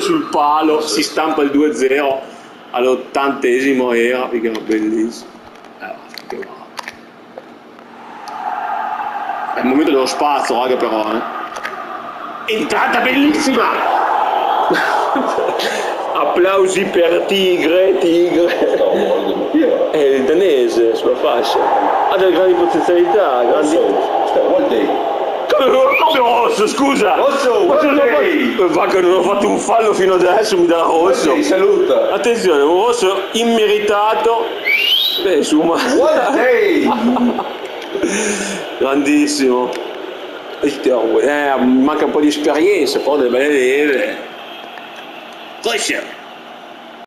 sul palo, si stampa il 2-0 all'ottantesimo era, bellissimo. Eh, che va. È il momento dello spazio, raga, però, eh. Entrata bellissima! Applausi per Tigre, Tigre. È il danese sulla fascia. Ha delle grandi potenzialità, grandi... Come, rosso, scusa! Rosso, Ma non ho fatto- che non ho fatto un fallo fino adesso, mi dà rosso. Sì, saluta. Attenzione, un rosso immeritato. Beh, insomma, grandissimo. Eh, manca un po' di esperienza, però delle belle leve. Coscia.